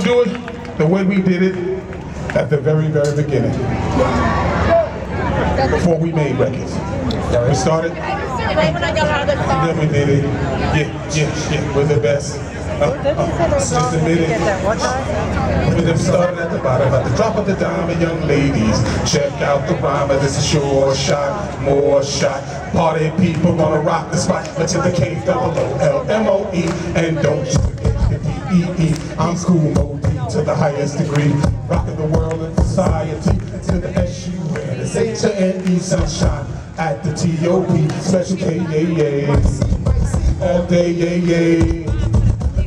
gonna do it the way we did it at the very, very beginning. Before we made records. We started, and then we did it. Yeah, yeah, yeah, we're the best. Uh, uh, just admit it. With them starting at the bottom, at the drop of the dime, and young ladies, check out the rhyme. This is your shot, more shot. Party people gonna rock the spot. Hit the K double O L M O E, and don't I'm Kool Moe Dee to the highest degree, rocking the world and society to the S U N. S H A N E sunshine at the T O P. Special K yeah yeah all day yeah yeah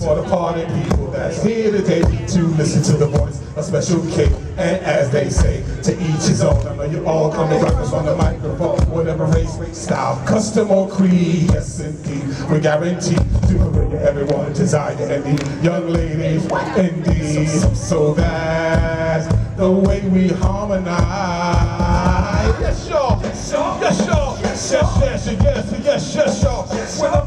for the party people that's here today to listen to the voice of Special K. And as they say, to each his own. I know you all come and rock us on the microphone, whatever race, style, custom or creed. Yes, indeed, we guarantee to bring everyone desire and need young ladies, indeed. So that's the way we harmonize. Yes, y'all. Yes, y'all. Yes, y'all. Yes, yes, yes, yes, yes, yes, y'all. We're the best, y'all.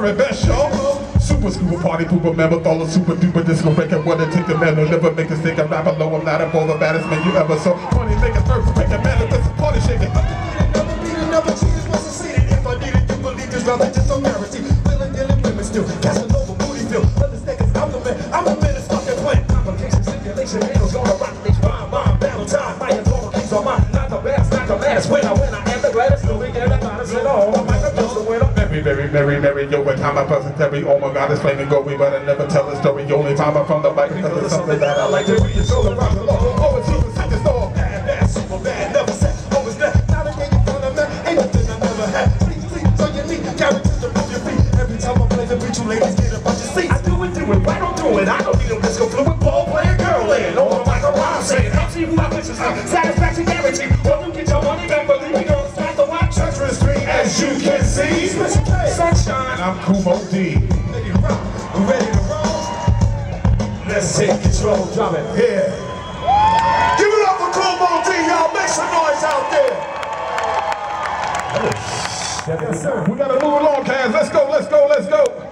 Very. Super scuba party pooper member, a super duper disco breaker, what it take the man, never make a stick, I rap low, I'm not a ball, the baddest man you ever saw. Money a surf, make a man, this is party shaking. Never need another cheese, wasn't seated. If I needed, you believe this rather just on clarity. Willing, dealing women still. Casanova, booty feel. Understand, cause I'm the man. I'm the man that's fucking plan. Complication, simulation, handles gonna rock this bomb, bomb, battle time. My informer keeps on mine. Not the best, not the last. When I win, I am the gladdest. No I'm not at all. I'm like a just the winner. Very, very, very, very, yo, what time I present every, oh my god, it's flaming gold, we better never tell a story, only time I'm from the mic, because it's something that I like to read, it's all around the law, oh, super sick, it's all Bad, bad, super bad, never set. Oh, Always that. Now that you found a man, ain't I never had. Please, please, on your knee, guaranteed to move your feet. Every time I play the beat, you ladies get up on your seats. I do it, do it, right on do it. I don't need no disco fluid, ball player, girl in. On like a rhyme saying, helps you my bitches. Satisfaction guarantee. Well, you get your money back, believe me, girl, as you can see. Sunshine, I'm Kumo D. Ready to rock, ready to roll. Let's take control, drop it here. Yeah. Give it up for Kool Moe Dee, y'all. Make some noise out there. Yes, sir. We gotta move along, guys. Let's go, let's go, let's go.